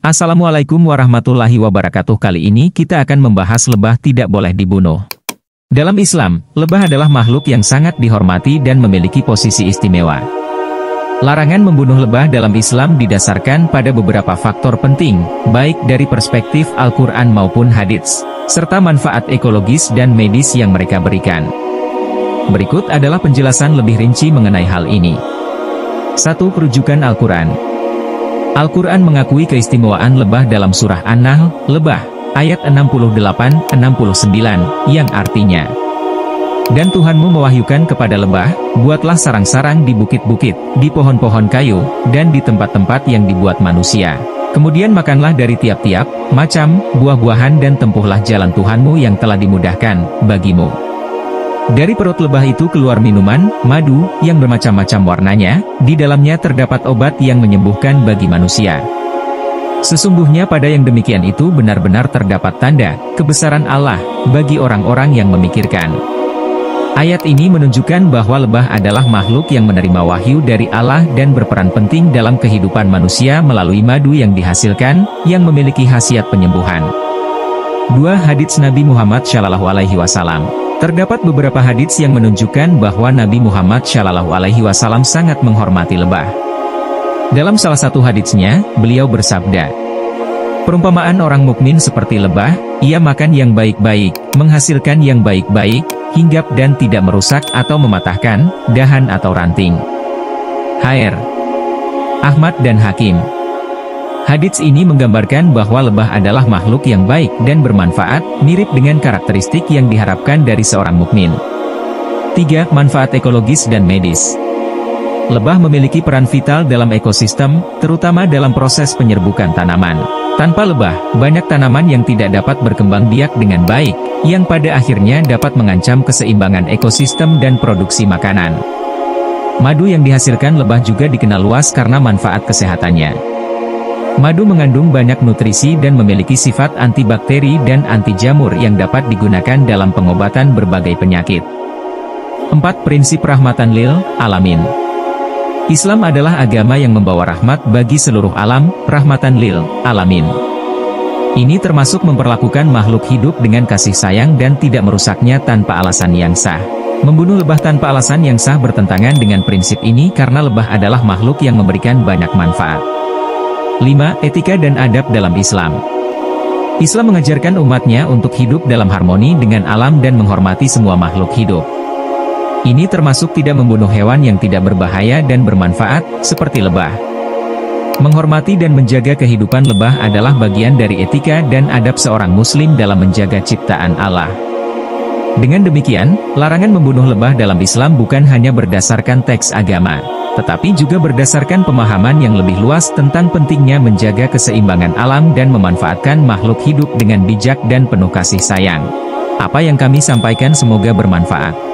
Assalamualaikum warahmatullahi wabarakatuh Kali ini kita akan membahas lebah tidak boleh dibunuh. Dalam Islam, lebah adalah makhluk yang sangat dihormati dan memiliki posisi istimewa. Larangan membunuh lebah dalam Islam didasarkan pada beberapa faktor penting, baik dari perspektif Al-Quran maupun hadits, serta manfaat ekologis dan medis yang mereka berikan. Berikut adalah penjelasan lebih rinci mengenai hal ini. 1. Perujukan Al-Quran Al-Quran mengakui keistimewaan lebah dalam surah An-Nahl, lebah, ayat 68-69, yang artinya, Dan Tuhanmu mewahyukan kepada lebah, buatlah sarang-sarang di bukit-bukit, di pohon-pohon kayu, dan di tempat-tempat yang dibuat manusia. Kemudian makanlah dari tiap-tiap, macam, buah-buahan dan tempuhlah jalan Tuhanmu yang telah dimudahkan, bagimu. Dari perut lebah itu keluar minuman, madu, yang bermacam-macam warnanya, di dalamnya terdapat obat yang menyembuhkan bagi manusia. Sesungguhnya pada yang demikian itu benar-benar terdapat tanda, kebesaran Allah, bagi orang-orang yang memikirkan. Ayat ini menunjukkan bahwa lebah adalah makhluk yang menerima wahyu dari Allah dan berperan penting dalam kehidupan manusia melalui madu yang dihasilkan, yang memiliki khasiat penyembuhan. Dua Hadits Nabi Muhammad Shallallahu Alaihi Wasallam Terdapat beberapa hadits yang menunjukkan bahwa Nabi Muhammad Shallallahu Alaihi Wasallam sangat menghormati lebah. Dalam salah satu haditsnya, beliau bersabda, Perumpamaan orang mukmin seperti lebah, ia makan yang baik-baik, menghasilkan yang baik-baik, hinggap dan tidak merusak atau mematahkan, dahan atau ranting. HR Ahmad dan Hakim Hadits ini menggambarkan bahwa lebah adalah makhluk yang baik dan bermanfaat, mirip dengan karakteristik yang diharapkan dari seorang mukmin. 3. Manfaat ekologis dan medis Lebah memiliki peran vital dalam ekosistem, terutama dalam proses penyerbukan tanaman. Tanpa lebah, banyak tanaman yang tidak dapat berkembang biak dengan baik, yang pada akhirnya dapat mengancam keseimbangan ekosistem dan produksi makanan. Madu yang dihasilkan lebah juga dikenal luas karena manfaat kesehatannya. Madu mengandung banyak nutrisi dan memiliki sifat antibakteri dan anti jamur yang dapat digunakan dalam pengobatan berbagai penyakit. 4. Prinsip Rahmatan Lil, Alamin Islam adalah agama yang membawa rahmat bagi seluruh alam, rahmatan lil, alamin. Ini termasuk memperlakukan makhluk hidup dengan kasih sayang dan tidak merusaknya tanpa alasan yang sah. Membunuh lebah tanpa alasan yang sah bertentangan dengan prinsip ini karena lebah adalah makhluk yang memberikan banyak manfaat. 5. Etika dan adab dalam Islam Islam mengajarkan umatnya untuk hidup dalam harmoni dengan alam dan menghormati semua makhluk hidup. Ini termasuk tidak membunuh hewan yang tidak berbahaya dan bermanfaat, seperti lebah. Menghormati dan menjaga kehidupan lebah adalah bagian dari etika dan adab seorang muslim dalam menjaga ciptaan Allah. Dengan demikian, larangan membunuh lebah dalam Islam bukan hanya berdasarkan teks agama, tetapi juga berdasarkan pemahaman yang lebih luas tentang pentingnya menjaga keseimbangan alam dan memanfaatkan makhluk hidup dengan bijak dan penuh kasih sayang. Apa yang kami sampaikan semoga bermanfaat.